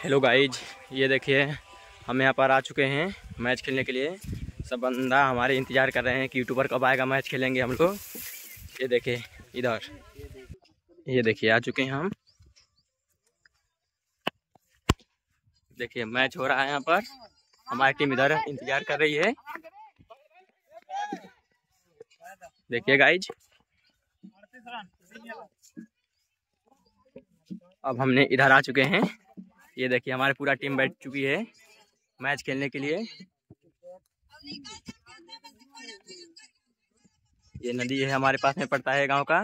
Hello guys ये देखिए, हम यहाँ पर आ चुके हैं मैच खेलने के लिए। सब बंदा हमारे इंतज़ार कर रहे हैं कि यूट्यूबर कब आएगा मैच खेलेंगे हम लोग। ये देखिए, इधर। ये देखिए, आ चुके हैं हम। देखिए, मैच हो रहा है यहाँ पर। हमारी टीम इधर इंतज़ार कर रही है। देखिए गाइज़ अब हमने इधर आ चुके हैं। ये देखिए, हमारी पूरा टीम बैठ चुकी है मैच खेलने के लिए। ये नदी है हमारे पास में, पड़ता है गाँव का।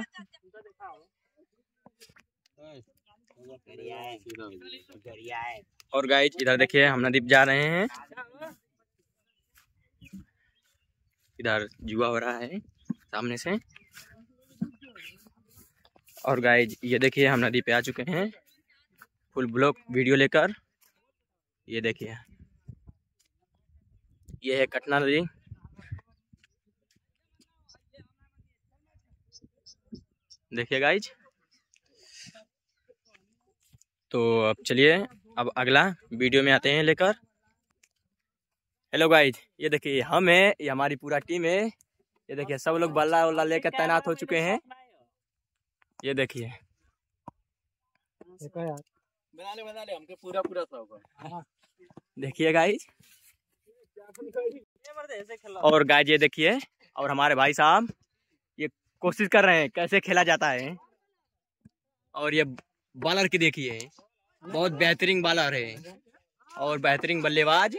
और गाइज़ इधर देखिए, हम नदी जा रहे हैं। इधर जुआ हो रहा है सामने से। और गाइज़ ये देखिए, हम नदी पे आ चुके हैं। फुल ब्लॉक वीडियो लेकर। ये देखिए। ये है कटना नदी। देखिए गाइज़ तो अब चलिए, अब अगला वीडियो में आते हैं लेकर। हेलो गाइज़ ये देखिए, हम है, ये हमारी पूरा टीम है। ये देखिए, सब लोग बल्ला वल्ला लेकर तैनात हो चुके हैं। ये देखिए। बना ले बना ले हमके पूरा पूरा शौक है। देखिए गाइज़ और गाइज़ ये देखिए और हमारे भाई साहब ये कोशिश कर रहे हैं कैसे खेला जाता है। और ये बॉलर की देखिए बहुत बेहतरीन बॉलर है। और बेहतरीन बल्लेबाज।